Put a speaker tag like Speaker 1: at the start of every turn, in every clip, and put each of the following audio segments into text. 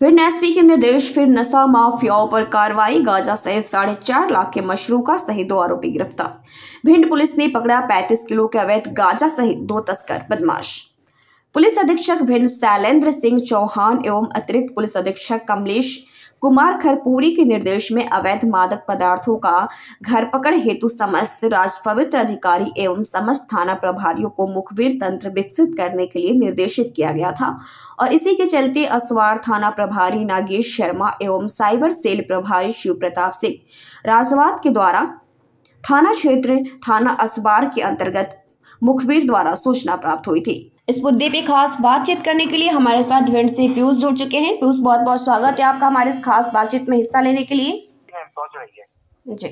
Speaker 1: फिर एसपी के निर्देश, फिर नशा माफियाओं पर कार्रवाई, गाजा सहित साढ़े चार लाख के मशरू का सहित दो आरोपी गिरफ़्तार। भिंड पुलिस ने पकड़ा पैंतीस किलो के अवैध गाजा सहित दो तस्कर, बदमाश। पुलिस अधीक्षक भिंड शैलेंद्र सिंह चौहान एवं अतिरिक्त पुलिस अधीक्षक कमलेश कुमार खरपूरी के निर्देश में अवैध मादक पदार्थों का घर पकड़ हेतु समस्त राजपवित्र अधिकारी एवं समस्त थाना प्रभारियों को मुखबिर तंत्र विकसित करने के लिए निर्देशित किया गया था। और इसी के चलते असवार थाना प्रभारी नागेश शर्मा एवं साइबर सेल प्रभारी शिव प्रताप सिंह राजवाद के द्वारा थाना क्षेत्र, थाना असवार के अंतर्गत मुखबिर द्वारा सूचना प्राप्त हुई थी। इस मुद्दे पे खास बातचीत करने के लिए हमारे साथ भिंड से पीयूष जुड़ चुके हैं। पीयूष बहुत बहुत स्वागत है आपका हमारे इस खास बातचीत में हिस्सा लेने के लिए। जी।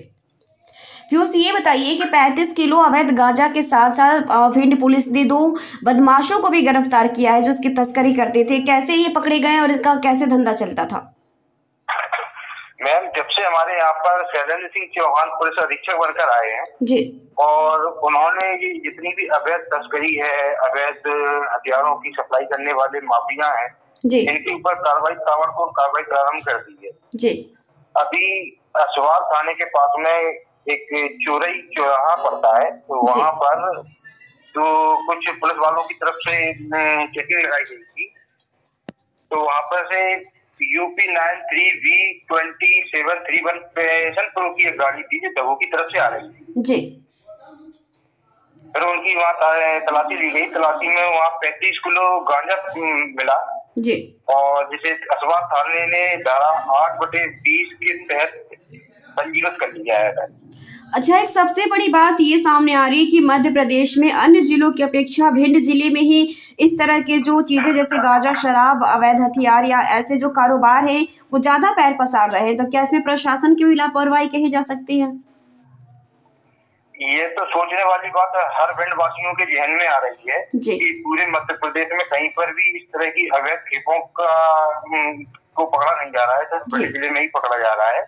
Speaker 1: पीयूष ये बताइए कि 35 किलो अवैध गांजा के साथ साथ भिंड पुलिस ने दो बदमाशों को भी गिरफ़्तार किया है जो उसकी तस्करी करते थे। कैसे ये पकड़े गए और इनका कैसे धंधा चलता था?
Speaker 2: मैम जब से हमारे यहाँ पर शैलेंद्र सिंह चौहान पुलिस अधीक्षक बनकर आए हैं
Speaker 1: जी।
Speaker 2: और उन्होंने ये जितनी भी अवैध तस्करी है अवैध हथियारों की सप्लाई करने वाले माफिया हैं
Speaker 1: जी।
Speaker 2: इनके ऊपर कार्रवाई ताबड़तोड़ कार्रवाई प्रारंभ कर दी है।
Speaker 1: जी।
Speaker 2: अभी असवार थाने के पास में एक चोरई चौराहा पड़ता है तो
Speaker 1: जी।
Speaker 2: वहाँ पर तो कुछ पुलिस वालों की तरफ़ से चेकिंग लगाई गई थी तो वहाँ पर से UP nine three V twenty seven three one passion pro की एक गाड़ी थी जो दबो की तरफ़ से आ रही थी।
Speaker 1: जी।
Speaker 2: फिर उनकी वहाँ तलाशी ली गई। तलाशी में वहाँ पैंतीस किलो गांजा हम्म, मिला।
Speaker 1: जी।
Speaker 2: और जिसे असवा थाने ने धारा आठ बटे बीस के तहत पंजीकृत कर लिया है
Speaker 1: अच्छा एक सबसे बड़ी बात ये सामने आ रही है कि मध्य प्रदेश में अन्य जिलों की अपेक्षा भिंड ज़िले में ही इस तरह के जो चीज़ें जैसे गांजा शराब अवैध हथियार या ऐसे जो कारोबार हैं वो ज़्यादा पैर पसार रहे हैं। तो क्या इसमें प्रशासन की भी लापरवाही कही जा सकती है?
Speaker 2: ये तो सोचने वाली बात हर भिंड वासियों के जहन में आ रही है। कि पूरे मध्य प्रदेश में कहीं पर भी इस तरह की अवैध खेपों का को पकड़ा नहीं जा रहा है। तो ज़िले में ही पकड़ा जा रहा है।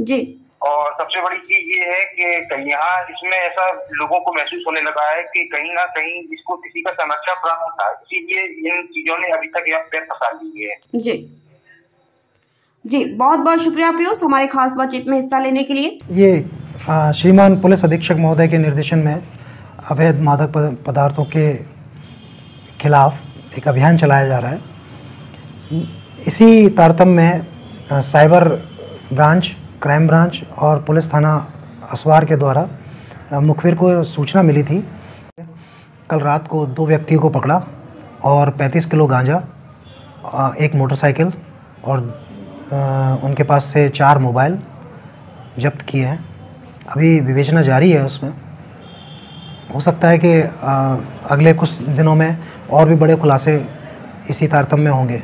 Speaker 1: जी।
Speaker 2: और सबसे बड़ी चीज़ ये है कि कहीं यहाँ इसमें ऐसा लोगों को महसूस होने लगा है कि कहीं ना कहीं इसको किसी का संरक्षण प्राप्त था इसीलिए इन चीज़ों ने अभी तक यहाँ पैर फंसा लिए है।
Speaker 1: जी। जी बहुत बहुत शुक्रिया पीयूष हमारे खास बातचीत में हिस्सा लेने के लिए।
Speaker 3: ये आ, श्रीमान पुलिस अधीक्षक महोदय के निर्देशन में अवैध मादक पदार्थों के खिलाफ एक अभियान चलाया जा रहा है। इसी तारतम्य में आ, साइबर ब्रांच क्राइम ब्रांच और पुलिस थाना असवार के द्वारा मुखबिर को सूचना मिली थी। कल रात को दो व्यक्तियों को पकड़ा और 35 किलो गांजा एक मोटरसाइकिल और उनके पास से चार मोबाइल जब्त किए हैं। अभी विवेचना जारी है उसमें। हो सकता है कि अगले कुछ दिनों में और भी बड़े खुलासे इसी तारतम्य होंगे।